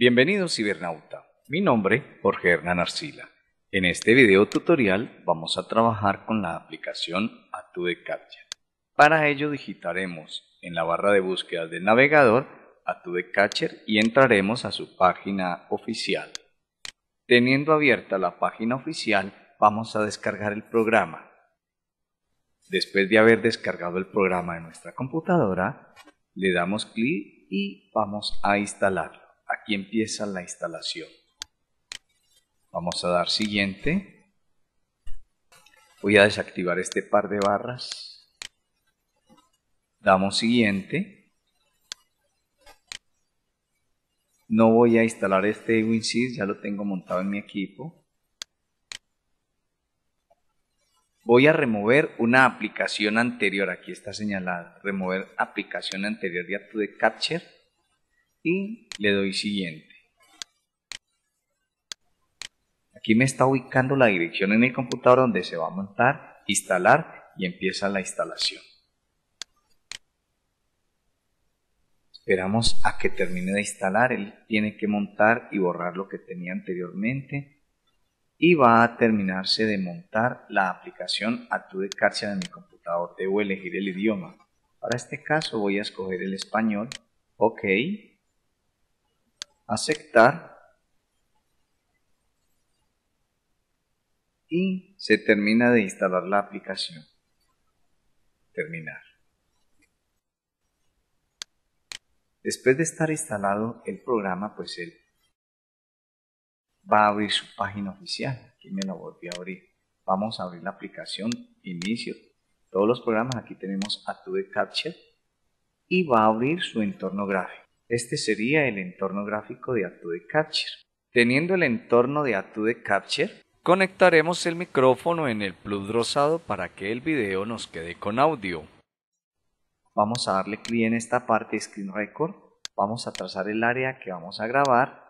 Bienvenido cibernauta, mi nombre Jorge Hernán Arcila. En este video tutorial vamos a trabajar con la aplicación Atude Capture. Para ello digitaremos en la barra de búsqueda del navegador Atude Catcher y entraremos a su página oficial. Teniendo abierta la página oficial vamos a descargar el programa. Después de haber descargado el programa de nuestra computadora, le damos clic y vamos a instalarlo. Aquí empieza la instalación. Vamos a dar siguiente. Voy a desactivar este par de barras. Damos siguiente. No voy a instalar este WinSys, ya lo tengo montado en mi equipo. Voy a remover una aplicación anterior, aquí está señalada, remover aplicación anterior de Aptude Capture y le doy siguiente. Aquí me está ubicando la dirección en el computador donde se va a montar, instalar y empieza la instalación. Esperamos a que termine de instalar, él tiene que montar y borrar lo que tenía anteriormente y va a terminarse de montar la aplicación Atude Capture en mi computador. Debo elegir el idioma. Para este caso voy a escoger el español. OK. Aceptar. Y se termina de instalar la aplicación. Terminar. Después de estar instalado el programa, pues el va a abrir su página oficial. Aquí me la volví a abrir. Vamos a abrir la aplicación Inicio. Todos los programas, aquí tenemos Atude Capture y va a abrir su entorno gráfico. Este sería el entorno gráfico de Atude Capture. Teniendo el entorno de Atude Capture, conectaremos el micrófono en el plus rosado para que el video nos quede con audio. Vamos a darle clic en esta parte Screen Record. Vamos a trazar el área que vamos a grabar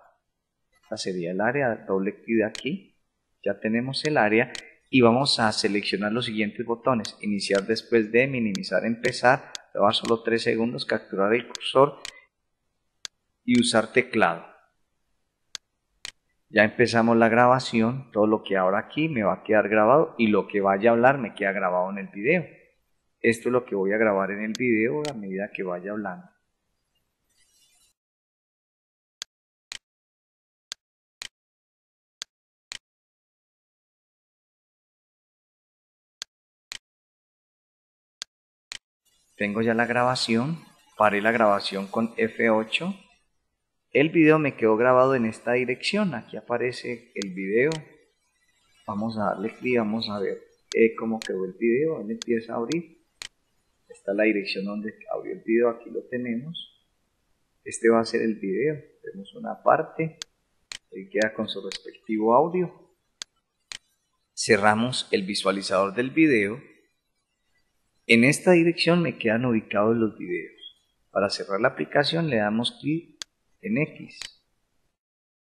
sería el área, doble clic de aquí, ya tenemos el área y vamos a seleccionar los siguientes botones, iniciar después de, minimizar, empezar, dar solo 3 segundos, capturar el cursor y usar teclado. Ya empezamos la grabación, todo lo que ahora aquí me va a quedar grabado y lo que vaya a hablar me queda grabado en el video. Esto es lo que voy a grabar en el video a medida que vaya hablando. Tengo ya la grabación, paré la grabación con F8. El video me quedó grabado en esta dirección, aquí aparece el video. Vamos a darle clic, vamos a ver eh, cómo quedó el video, él empieza a abrir. Esta es la dirección donde abrió el video, aquí lo tenemos. Este va a ser el video, tenemos una parte, él queda con su respectivo audio. Cerramos el visualizador del video en esta dirección me quedan ubicados los videos. Para cerrar la aplicación le damos clic en X.